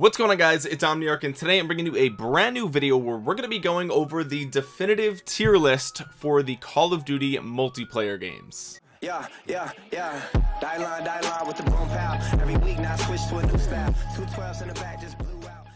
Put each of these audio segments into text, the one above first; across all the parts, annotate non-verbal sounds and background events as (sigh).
what's going on guys it's omniarch and today i'm bringing you a brand new video where we're going to be going over the definitive tier list for the call of duty multiplayer games yeah, yeah, yeah. Die line, die line with the boom pow. Every week now switch to a new style. Two twelves in the back just blew out.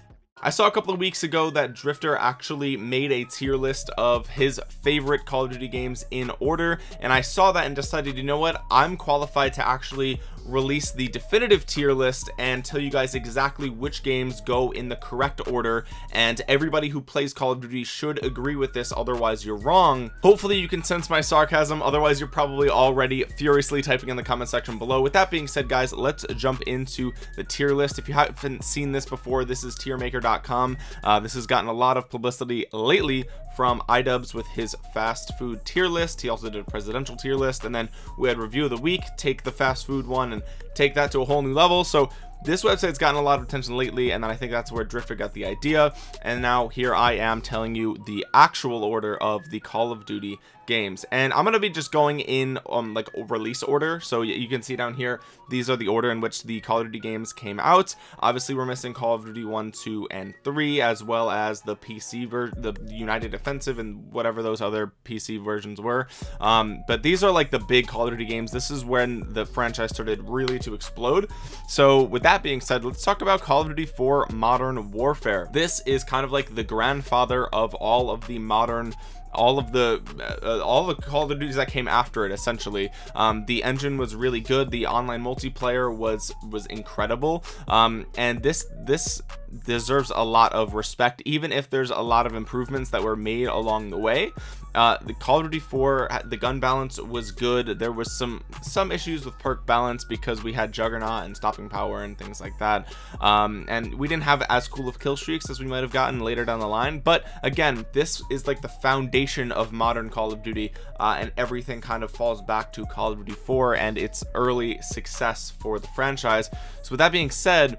I saw a couple of weeks ago that Drift0r actually made a tier list of his favorite Call of Duty games in order and I saw that and decided you know what I'm qualified to actually release the definitive tier list and tell you guys exactly which games go in the correct order. And everybody who plays Call of Duty should agree with this otherwise you're wrong. Hopefully you can sense my sarcasm otherwise you're probably already furiously typing in the comment section below. With that being said guys let's jump into the tier list. If you haven't seen this before this is tiermaker.com uh, this has gotten a lot of publicity lately from iDubbbz with his fast food tier list. He also did a presidential tier list. And then we had review of the week take the fast food one and take that to a whole new level. So this website's gotten a lot of attention lately and I think that's where Drift0r got the idea. And now here I am telling you the actual order of the Call of Duty games. And I'm gonna be just going in um like release order. So you can see down here these are the order in which the Call of Duty games came out. Obviously we're missing Call of Duty 1 2 and 3 as well as the PC version the United Defensive and whatever those other PC versions were. Um but these are like the big Call of Duty games. This is when the franchise started really to explode. So with that being said let's talk about Call of Duty 4 Modern Warfare. This is kind of like the grandfather of all of the modern all of the uh, all the call of duties that came after it essentially. Um, the engine was really good. The online multiplayer was was incredible. Um, and this this deserves a lot of respect even if there's a lot of improvements that were made along the way uh, the Call of Duty 4 the gun balance was good. There was some some issues with perk balance because we had Juggernaut and stopping power and things like that. Um, and we didn't have as cool of kill streaks as we might have gotten later down the line. But again this is like the foundation of modern Call of Duty uh, and everything kind of falls back to Call of Duty 4 and its early success for the franchise. So with that being said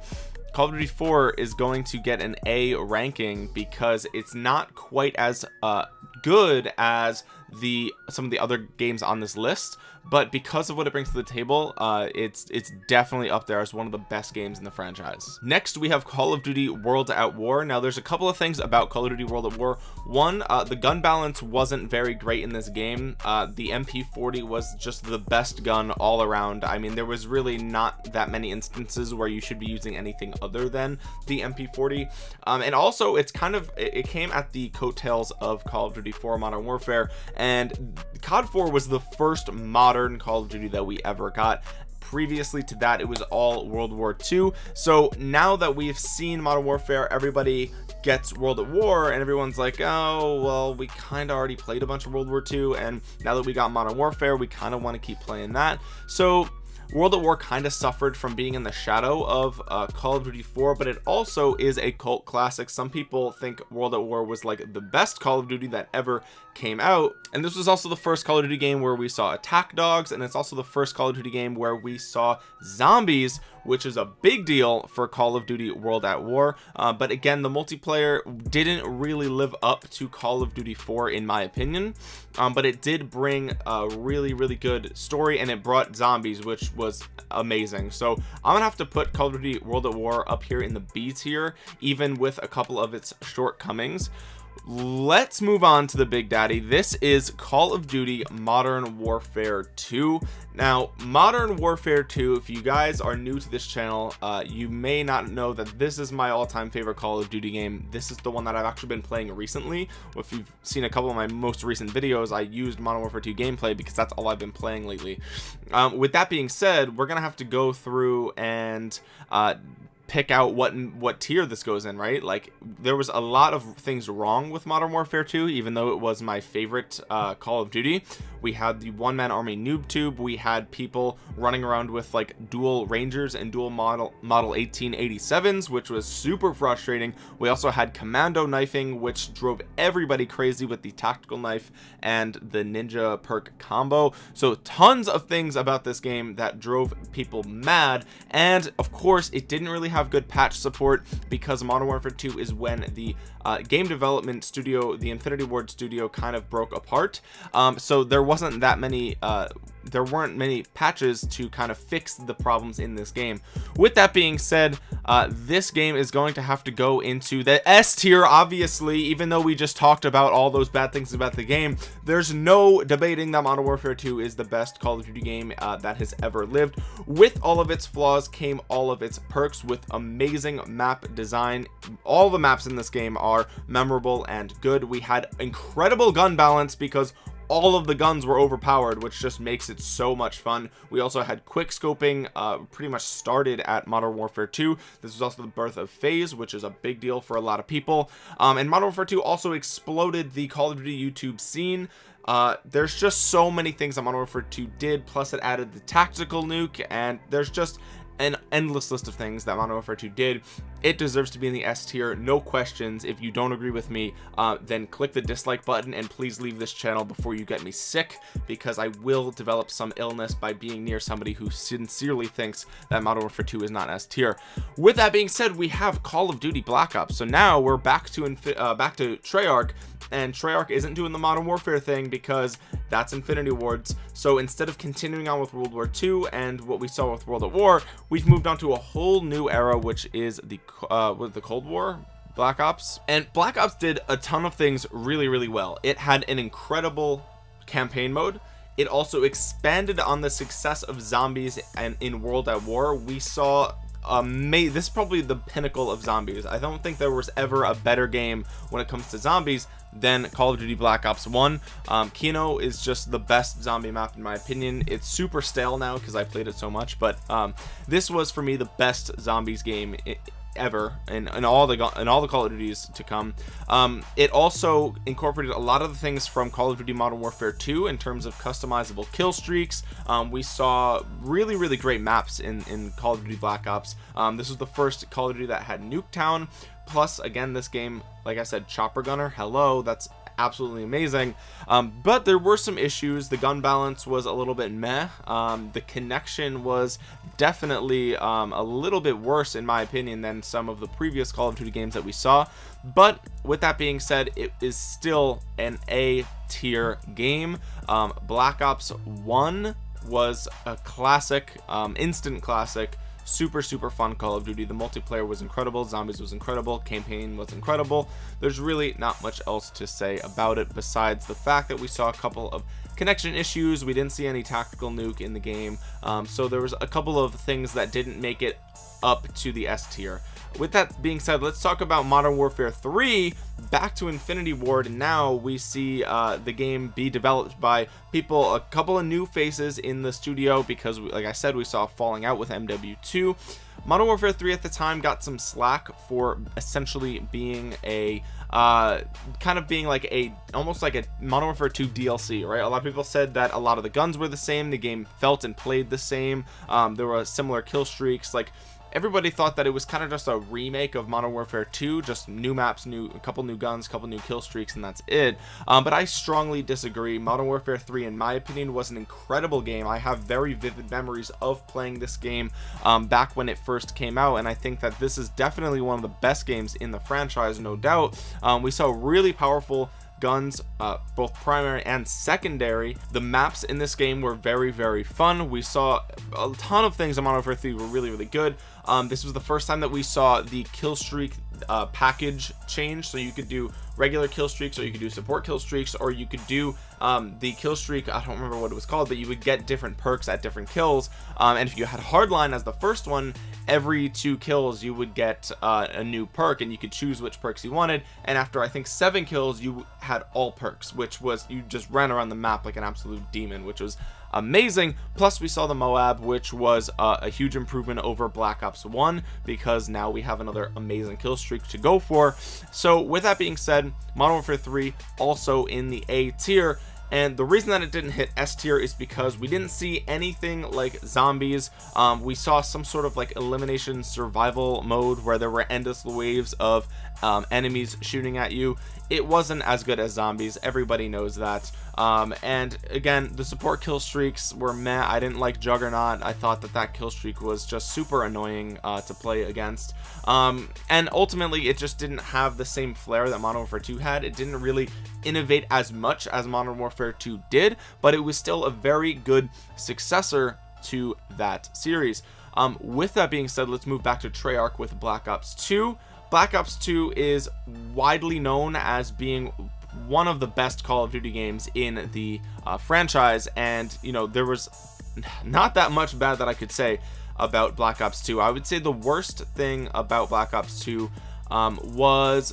Call of Duty 4 is going to get an A ranking because it's not quite as uh, good as the some of the other games on this list but because of what it brings to the table uh it's it's definitely up there as one of the best games in the franchise. Next we have call of duty world at war. Now there's a couple of things about call of duty world at war. One uh the gun balance wasn't very great in this game. Uh the mp40 was just the best gun all around. I mean there was really not that many instances where you should be using anything other than the mp40 um and also it's kind of it, it came at the coattails of call of duty 4 modern warfare and COD 4 was the first modern Call of Duty that we ever got. Previously to that it was all world war ii so now that we've seen modern warfare everybody gets world at war and everyone's like oh well we kind of already played a bunch of world war ii and now that we got modern warfare we kind of want to keep playing that. So World at War kind of suffered from being in the shadow of uh, Call of Duty 4 but it also is a cult classic. Some people think World at War was like the best Call of Duty that ever came out and this was also the first Call of Duty game where we saw attack dogs and it's also the first Call of Duty game where we saw zombies which is a big deal for Call of Duty World at War. Uh, but again the multiplayer didn't really live up to Call of Duty 4 in my opinion. Um, but it did bring a really really good story and it brought zombies which was amazing. So I'm gonna have to put Call of Duty World at War up here in the B tier even with a couple of its shortcomings let's move on to the big daddy. This is call of duty modern warfare 2 now modern warfare 2 if you guys are new to this channel uh, you may not know that this is my all-time favorite call of duty game. This is the one that i've actually been playing recently. If you've seen a couple of my most recent videos i used modern warfare 2 gameplay because that's all i've been playing lately. Um, with that being said we're gonna have to go through and uh, pick out what what tier this goes in right? Like there was a lot of things wrong with modern warfare 2 even though it was my favorite uh, call of duty. We had the one-man army noob tube. We had people running around with like dual rangers and dual model model 1887s which was super frustrating. We also had commando knifing which drove everybody crazy with the tactical knife and the ninja perk combo. So tons of things about this game that drove people mad. And of course it didn't really have good patch support because modern warfare 2 is when the uh, game development studio the infinity ward studio kind of broke apart. Um, so there wasn't that many uh, there weren't many patches to kind of fix the problems in this game. With that being said uh, this game is going to have to go into the S tier obviously even though we just talked about all those bad things about the game. There's no debating that Modern Warfare 2 is the best Call of Duty game uh, that has ever lived. With all of its flaws came all of its perks with amazing map design. All the maps in this game are memorable and good. We had incredible gun balance because all of the guns were overpowered which just makes it so much fun. We also had quick scoping uh, pretty much started at modern warfare 2 this was also the birth of FaZe which is a big deal for a lot of people. Um, and modern warfare 2 also exploded the call of duty youtube scene. Uh, there's just so many things that Modern Warfare 2 did plus it added the tactical nuke and there's just an endless list of things that Modern Warfare 2 did. It deserves to be in the S tier, no questions. If you don't agree with me, uh, then click the dislike button and please leave this channel before you get me sick because I will develop some illness by being near somebody who sincerely thinks that Modern Warfare 2 is not S tier. With that being said, we have Call of Duty Black Ops. So now we're back to uh, back to Treyarch and Treyarch isn't doing the Modern Warfare thing because that's Infinity Wards. So instead of continuing on with World War II and what we saw with World at War, we've moved on to a whole new era, which is the uh, with the Cold War. Black Ops. And Black Ops did a ton of things really really well. It had an incredible campaign mode. It also expanded on the success of zombies and in world at war. We saw amazing this is probably the pinnacle of zombies i don't think there was ever a better game when it comes to zombies than Call of Duty Black Ops 1. Um, Kino is just the best zombie map in my opinion. It's super stale now because I played it so much, but um, this was for me the best zombies game ever and in, in all the in all the Call of Duties to come. Um, it also incorporated a lot of the things from Call of Duty Modern Warfare 2 in terms of customizable kill streaks. Um, we saw really really great maps in in Call of Duty Black Ops. Um, this was the first Call of Duty that had Nuketown. Plus, again, this game, like I said, Chopper Gunner. Hello, that's absolutely amazing. Um, but there were some issues. The gun balance was a little bit meh. Um, the connection was definitely um, a little bit worse in my opinion than some of the previous Call of Duty games that we saw. But with that being said it is still an A tier game. Um, Black Ops 1 was a classic um, instant classic super super fun call of duty. The multiplayer was incredible. Zombies was incredible. Campaign was incredible. There's really not much else to say about it besides the fact that we saw a couple of connection issues. We didn't see any tactical nuke in the game. Um, so there was a couple of things that didn't make it up to the S tier with that being said let's talk about modern warfare 3 back to infinity ward and now we see uh, the game be developed by people a couple of new faces in the studio because like i said we saw falling out with mw2 modern warfare 3 at the time got some slack for essentially being a uh, kind of being like a almost like a modern warfare 2 dlc right? A lot of people said that a lot of the guns were the same the game felt and played the same um, there were similar kill streaks like everybody thought that it was kind of just a remake of Modern Warfare 2 just new maps new a couple new guns a couple new kill streaks and that's it. Um, but I strongly disagree. Modern Warfare 3 in my opinion was an incredible game. I have very vivid memories of playing this game um, back when it first came out and I think that this is definitely one of the best games in the franchise no doubt. Um, we saw really powerful guns uh, both primary and secondary. The maps in this game were very very fun. We saw a ton of things. In Modern Warfare 3 were really really good. Um, this was the first time that we saw the kill streak uh, package change. So you could do regular kill streaks or you could do support kill streaks or you could do um, the kill streak I don't remember what it was called but you would get different perks at different kills. Um, and if you had hardline as the first one every two kills you would get uh, a new perk and you could choose which perks you wanted. And after I think seven kills you had all perks which was you just ran around the map like an absolute demon which was amazing. Plus we saw the moab which was uh, a huge improvement over black ops 1 because now we have another amazing kill streak to go for. So with that being said modern warfare 3 also in the a tier. And the reason that it didn't hit S tier is because we didn't see anything like zombies. Um, we saw some sort of like elimination survival mode where there were endless waves of um, enemies shooting at you it wasn't as good as zombies. Everybody knows that. Um, and again the support kill streaks were meh. I didn't like Juggernaut. I thought that that kill streak was just super annoying uh, to play against. Um, and ultimately it just didn't have the same flair that Modern Warfare 2 had. It didn't really innovate as much as Modern Warfare Warfare 2 did but it was still a very good successor to that series. Um, with that being said let's move back to Treyarch with Black Ops 2 Black Ops 2 is widely known as being one of the best Call of Duty games in the uh, franchise and you know there was not that much bad that I could say about Black Ops 2 I would say the worst thing about Black Ops 2 um, was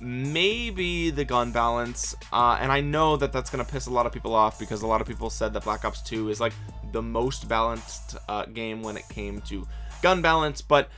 maybe the gun balance uh, and I know that that's gonna piss a lot of people off because a lot of people said that Black Ops 2 is like the most balanced uh, game when it came to gun balance but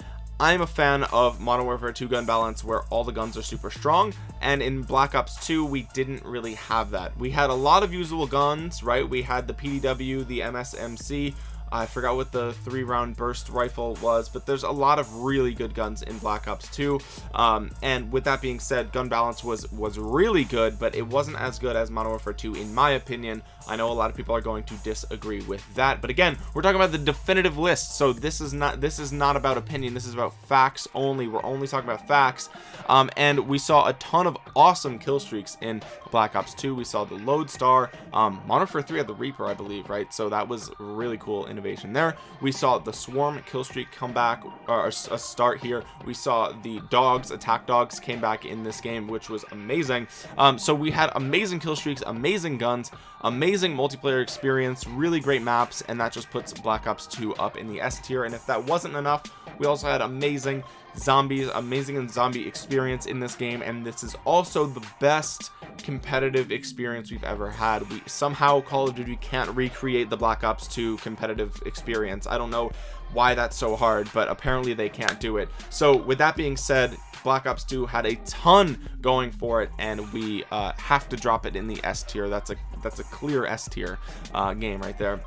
I'm a fan of Modern Warfare 2 gun balance where all the guns are super strong and in Black Ops 2 we didn't really have that. We had a lot of usable guns right? We had the PDW the MSMC I forgot what the three round burst rifle was but there's a lot of really good guns in Black Ops 2 um, and with that being said gun balance was was really good but it wasn't as good as Modern Warfare 2 in my opinion. I know a lot of people are going to disagree with that but again we're talking about the definitive list so this is not this is not about opinion this is about facts only. We're only talking about facts. Um, and we saw a ton of awesome kill streaks in Black Ops 2 we saw the Lodestar. Um, Modern Warfare 3 had the Reaper I believe right? So that was really cool in innovation there. We saw the swarm kill streak come back or a start here. We saw the dogs attack dogs came back in this game which was amazing. Um, so we had amazing kill streaks amazing guns amazing multiplayer experience really great maps and that just puts black ops 2 up in the s tier. And if that wasn't enough we also had amazing zombies amazing zombie experience in this game and this is also the best competitive experience we've ever had. We somehow call of duty can't recreate the black ops 2 competitive experience. I don't know why that's so hard but apparently they can't do it. So with that being said black ops 2 had a ton going for it and we uh, have to drop it in the s tier. That's a that's a clear s tier uh, game right there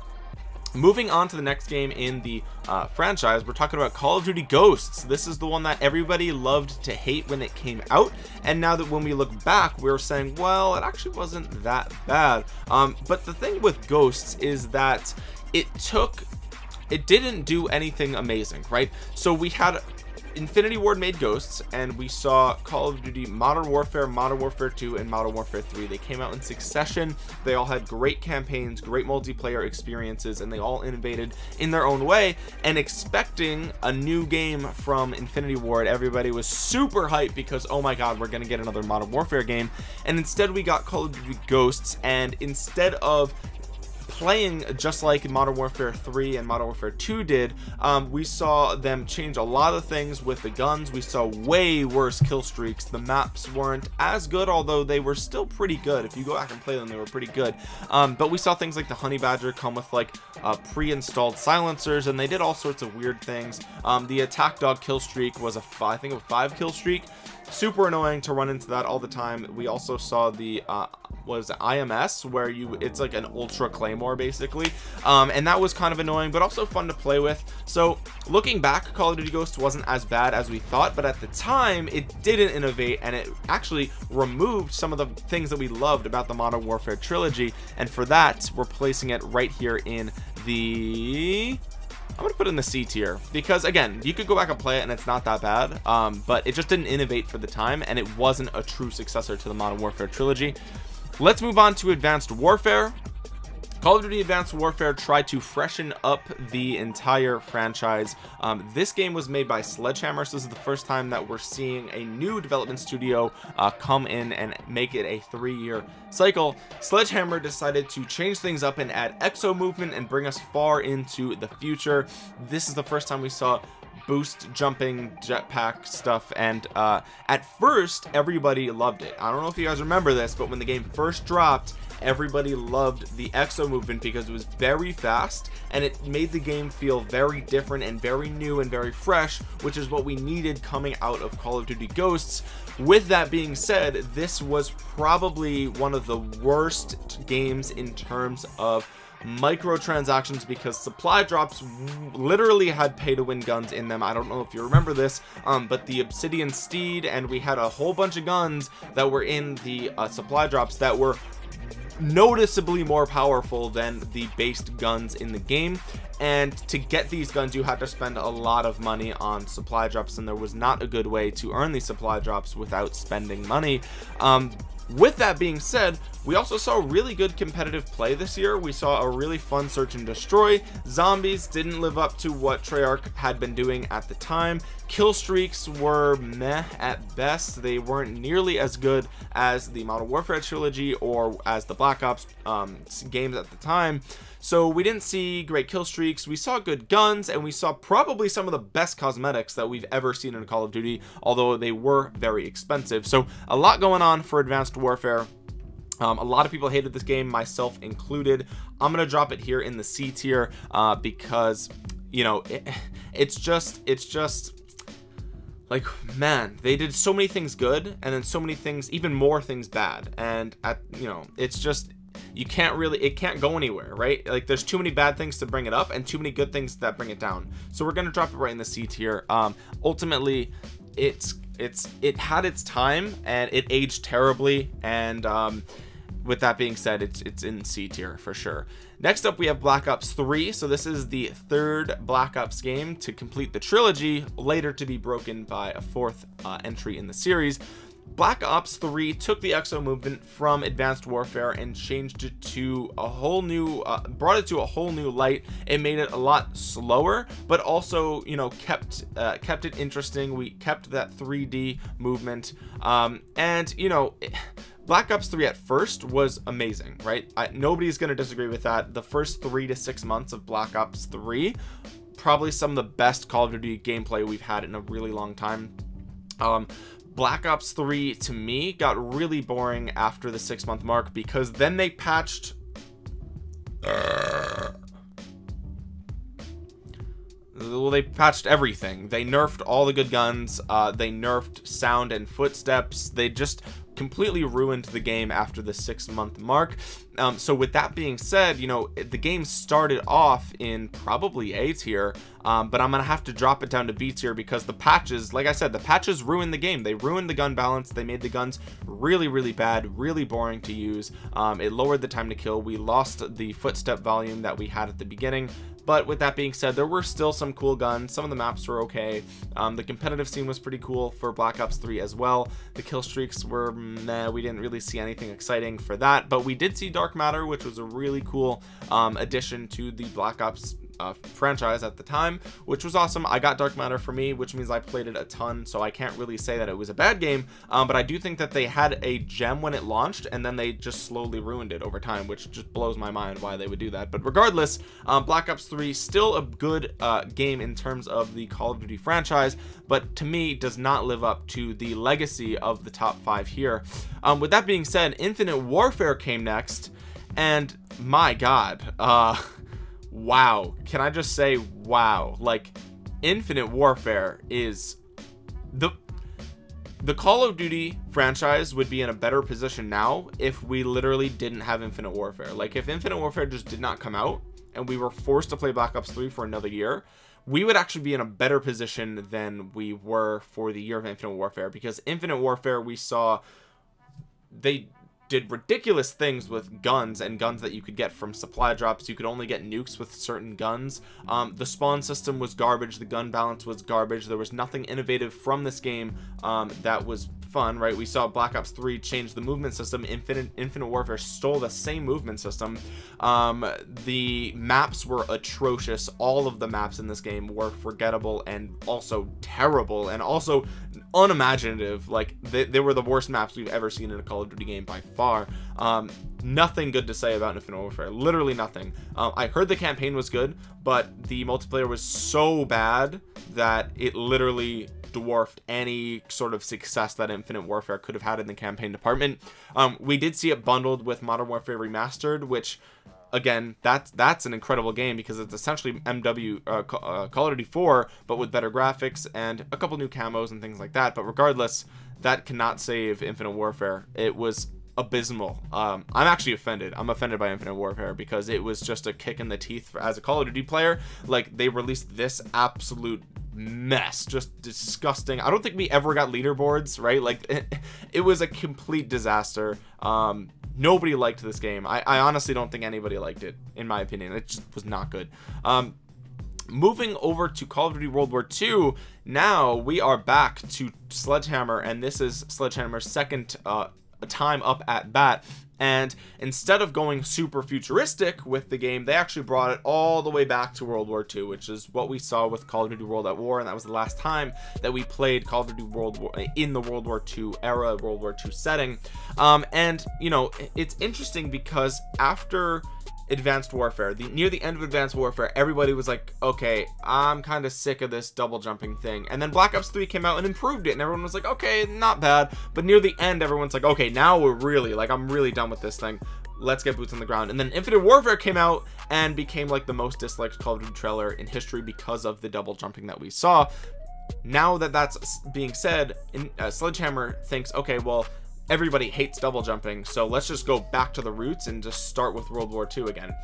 moving on to the next game in the uh, franchise we're talking about call of duty ghosts. This is the one that everybody loved to hate when it came out and now that when we look back we are saying well it actually wasn't that bad. Um, but the thing with ghosts is that it took it didn't do anything amazing right? So we had Infinity Ward made Ghosts, and we saw Call of Duty Modern Warfare, Modern Warfare 2, and Modern Warfare 3. They came out in succession. They all had great campaigns, great multiplayer experiences, and they all innovated in their own way. And expecting a new game from Infinity Ward, everybody was super hyped because, oh my god, we're going to get another Modern Warfare game. And instead, we got Call of Duty Ghosts, and instead of playing just like Modern Warfare 3 and Modern Warfare 2 did um, we saw them change a lot of things with the guns. We saw way worse kill streaks. The maps weren't as good although they were still pretty good. If you go back and play them they were pretty good. Um, but we saw things like the honey badger come with like uh, pre-installed silencers and they did all sorts of weird things. Um, the attack dog kill streak was a I think a five kill streak super annoying to run into that all the time. We also saw the uh, was IMS where you it's like an ultra claymore basically. Um, and that was kind of annoying but also fun to play with. So looking back Call of Duty Ghosts wasn't as bad as we thought but at the time it didn't innovate and it actually removed some of the things that we loved about the Modern Warfare trilogy. And for that we're placing it right here in the I'm gonna put in the C tier because again you could go back and play it and it's not that bad um, but it just didn't innovate for the time and it wasn't a true successor to the Modern Warfare trilogy. Let's move on to Advanced Warfare Call of Duty Advanced Warfare tried to freshen up the entire franchise. Um, this game was made by Sledgehammer, so this is the first time that we're seeing a new development studio uh, come in and make it a three-year cycle. Sledgehammer decided to change things up and add exo movement and bring us far into the future. This is the first time we saw boost jumping jetpack stuff and uh, at first everybody loved it I don't know if you guys remember this but when the game first dropped everybody loved the exo movement because it was very fast and it made the game feel very different and very new and very fresh which is what we needed coming out of Call of Duty Ghosts. With that being said this was probably one of the worst games in terms of microtransactions because supply drops literally had pay to win guns in them. I don't know if you remember this um, but the obsidian steed and we had a whole bunch of guns that were in the uh, supply drops that were noticeably more powerful than the based guns in the game. And to get these guns you had to spend a lot of money on supply drops and there was not a good way to earn these supply drops without spending money. Um, with that being said we also saw really good competitive play this year. We saw a really fun search and destroy. Zombies didn't live up to what treyarch had been doing at the time. Kill streaks were meh at best. They weren't nearly as good as the modern warfare trilogy or as the black ops um, games at the time. So we didn't see great kill streaks. We saw good guns and we saw probably some of the best cosmetics that we've ever seen in call of duty although they were very expensive. So a lot going on for advanced warfare. Um, a lot of people hated this game myself included. I'm gonna drop it here in the c tier uh, because you know it, (laughs) it's just it's just like man they did so many things good and then so many things even more things bad. And at you know it's just you can't really it can't go anywhere right? Like there's too many bad things to bring it up and too many good things that bring it down. So we're gonna drop it right in the c tier. Um ultimately it's it's it had its time and it aged terribly and um with that being said it's it's in c tier for sure. Next up we have black ops 3 so this is the third black ops game to complete the trilogy later to be broken by a fourth uh, entry in the series Black Ops 3 took the exo movement from Advanced Warfare and changed it to a whole new uh, brought it to a whole new light it made it a lot slower but also you know kept uh, kept it interesting we kept that 3d movement um, and you know (sighs) Black Ops 3 at first was amazing, right? Nobody's going to disagree with that. The first three to six months of Black Ops 3, probably some of the best Call of Duty gameplay we've had in a really long time. Um, Black Ops 3 to me got really boring after the six month mark because then they patched. well, they patched everything. They nerfed all the good guns. Uh, they nerfed sound and footsteps. They just completely ruined the game after the six month mark. Um, so with that being said you know the game started off in probably a tier um, but I'm gonna have to drop it down to B tier because the patches like I said the patches ruined the game. They ruined the gun balance. They made the guns really really bad really boring to use. Um, it lowered the time to kill. We lost the footstep volume that we had at the beginning but with that being said there were still some cool guns. Some of the maps were okay. Um, the competitive scene was pretty cool for black ops 3 as well. The kill streaks were meh, we didn't really see anything exciting for that. But we did see dark matter which was a really cool um, addition to the black ops uh, franchise at the time which was awesome. I got Dark Matter for me which means I played it a ton so I can't really say that it was a bad game um, but I do think that they had a gem when it launched and then they just slowly ruined it over time which just blows my mind why they would do that. But regardless um, Black Ops 3 still a good uh, game in terms of the Call of Duty franchise but to me does not live up to the legacy of the top five here. Um, with that being said Infinite Warfare came next and my god uh (laughs) wow. Can i just say wow? Like infinite warfare is the the call of duty franchise would be in a better position now if we literally didn't have infinite warfare. Like if infinite warfare just did not come out and we were forced to play black ops 3 for another year we would actually be in a better position than we were for the year of infinite warfare because infinite warfare we saw they did ridiculous things with guns and guns that you could get from supply drops. You could only get nukes with certain guns. Um, the spawn system was garbage. The gun balance was garbage. There was nothing innovative from this game um, that was fun right? We saw black ops 3 change the movement system. Infinite infinite warfare stole the same movement system. Um, the maps were atrocious. All of the maps in this game were forgettable and also terrible and also unimaginative. Like they, they were the worst maps we've ever seen in a call of duty game by far. Um, nothing good to say about infinite warfare. Literally nothing. Um, i heard the campaign was good but the multiplayer was so bad that it literally dwarfed any sort of success that Infinite Warfare could have had in the campaign department. Um, we did see it bundled with Modern Warfare Remastered, which again that's that's an incredible game because it's essentially mw uh, uh, call of duty 4 but with better graphics and a couple new camos and things like that. But regardless that cannot save infinite warfare. It was abysmal. Um, i'm actually offended. I'm offended by infinite warfare because it was just a kick in the teeth for, as a call of duty player. Like they released this absolute mess just disgusting. I don't think we ever got leaderboards right? Like (laughs) it, was a complete disaster. Um nobody liked this game. I, I honestly don't think anybody liked it in my opinion. It just was not good. Um moving over to call of duty world war ii now we are back to sledgehammer and this is sledgehammer's second uh time up at bat and instead of going super futuristic with the game they actually brought it all the way back to world war ii which is what we saw with call of duty world at war and that was the last time that we played call of duty world war in the world war ii era world war ii setting. Um, and you know it's interesting because after advanced warfare. The near the end of advanced warfare everybody was like okay i'm kind of sick of this double jumping thing. And then black ops 3 came out and improved it and everyone was like okay not bad. But near the end everyone's like okay now we're really like i'm really done with this thing. Let's get boots on the ground. And then infinite warfare came out and became like the most disliked call of duty trailer in history because of the double jumping that we saw. Now that that's being said in, uh, sledgehammer thinks okay well everybody hates double jumping so let's just go back to the roots and just start with world war ii again.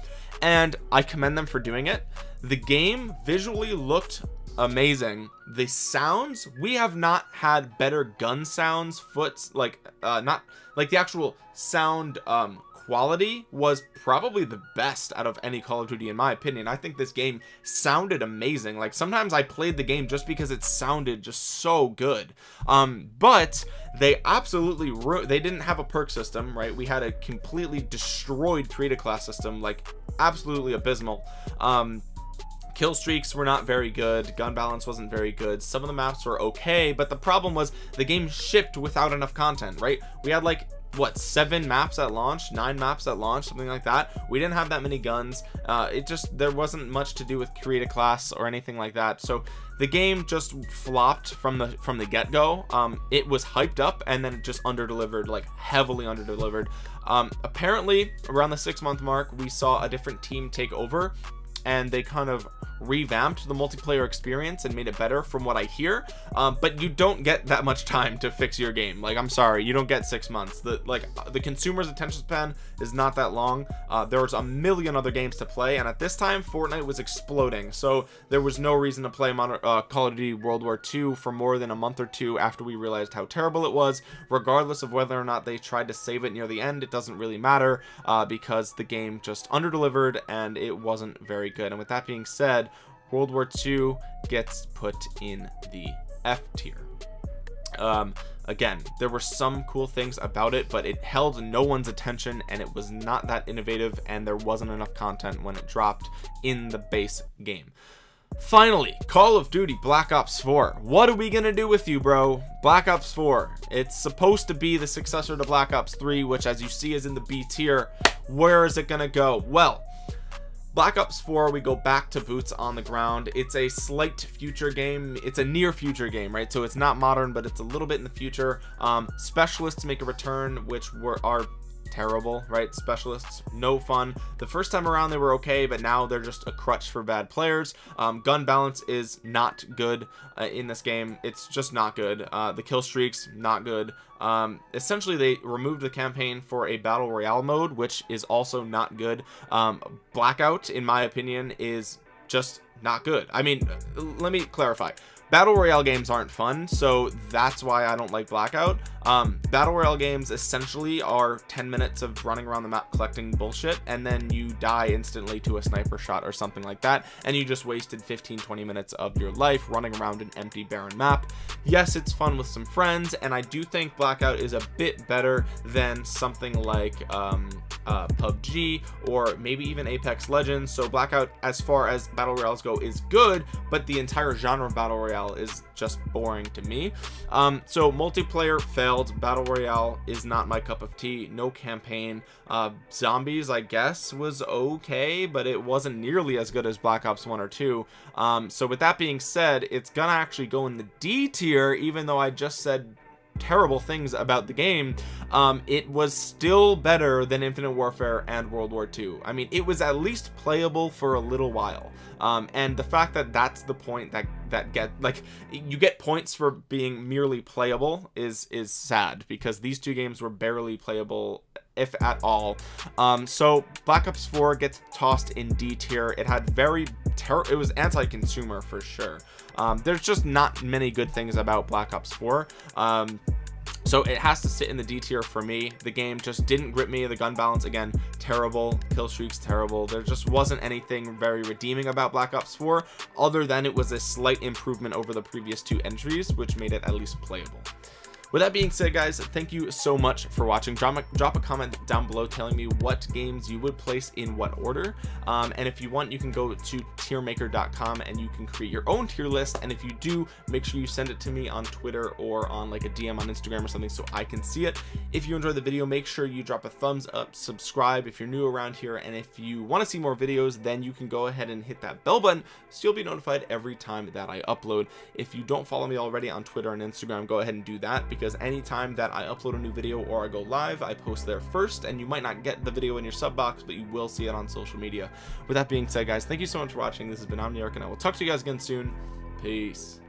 And i commend them for doing it. The game visually looked amazing. The sounds we have not had better gun sounds foots like uh not like the actual sound um quality was probably the best out of any Call of Duty in my opinion. I think this game sounded amazing. Like sometimes I played the game just because it sounded just so good. Um but they absolutely they didn't have a perk system right? We had a completely destroyed creative class system like absolutely abysmal. Um kill streaks were not very good. Gun balance wasn't very good. Some of the maps were okay but the problem was the game shipped without enough content right? We had like what seven maps at launch? Nine maps at launch? Something like that? We didn't have that many guns. Uh, it just there wasn't much to do with create a class or anything like that. So the game just flopped from the from the get-go. Um, it was hyped up and then it just under delivered like heavily under delivered um, apparently around the six month mark we saw a different team take over and they kind of revamped the multiplayer experience and made it better from what I hear. Um, but you don't get that much time to fix your game. Like I'm sorry you don't get six months. The like the consumer's attention span is not that long. Uh, there was a million other games to play and at this time Fortnite was exploding. So there was no reason to play Modern, uh, Call of Duty World War II for more than a month or two after we realized how terrible it was. Regardless of whether or not they tried to save it near the end it doesn't really matter uh, because the game just under delivered and it wasn't very good and with that being said World War II gets put in the F tier. Um, again, there were some cool things about it, but it held no one's attention and it was not that innovative and there wasn't enough content when it dropped in the base game. Finally, Call of Duty Black Ops 4. What are we gonna do with you, bro? Black Ops 4. It's supposed to be the successor to Black Ops 3, which as you see is in the B tier. Where is it gonna go? Well, Black Ops 4, we go back to boots on the ground. It's a slight future game. It's a near future game, right? So it's not modern, but it's a little bit in the future. Um, specialists make a return, which were are terrible right? Specialists no fun. The first time around they were okay but now they're just a crutch for bad players. Um, gun balance is not good uh, in this game. It's just not good. Uh, the kill streaks not good. Um, essentially they removed the campaign for a battle royale mode which is also not good. Um, blackout in my opinion is just not good. I mean let me clarify battle royale games aren't fun so that's why i don't like blackout um battle royale games essentially are 10 minutes of running around the map collecting bullshit and then you die instantly to a sniper shot or something like that and you just wasted 15 20 minutes of your life running around an empty barren map yes it's fun with some friends and i do think blackout is a bit better than something like um uh, PUBG or maybe even Apex Legends. So Blackout, as far as battle royales go, is good, but the entire genre of battle royale is just boring to me. Um, so multiplayer failed. Battle royale is not my cup of tea. No campaign. Uh, zombies, I guess, was okay, but it wasn't nearly as good as Black Ops 1 or 2. Um, so with that being said, it's gonna actually go in the D tier, even though I just said terrible things about the game um, it was still better than infinite warfare and world war ii i mean it was at least playable for a little while. Um, and the fact that that's the point that that get like you get points for being merely playable is is sad because these two games were barely playable if at all. Um, so black ops 4 gets tossed in d tier. It had very ter it was anti-consumer for sure um, there's just not many good things about black ops 4 um, so it has to sit in the D tier for me. The game just didn't grip me. The gun balance, again, terrible. Kill streaks, terrible. There just wasn't anything very redeeming about Black Ops 4, other than it was a slight improvement over the previous two entries, which made it at least playable. With that being said guys thank you so much for watching. Drop a, drop a comment down below telling me what games you would place in what order. Um, and if you want you can go to tiermaker.com and you can create your own tier list. And if you do make sure you send it to me on twitter or on like a dm on instagram or something so i can see it. If you enjoyed the video make sure you drop a thumbs up subscribe if you're new around here. And if you want to see more videos then you can go ahead and hit that bell button so you'll be notified every time that i upload. If you don't follow me already on twitter and instagram go ahead and do that because anytime that i upload a new video or i go live i post there first and you might not get the video in your sub box but you will see it on social media. With that being said guys thank you so much for watching. This has been omniarch and i will talk to you guys again soon. Peace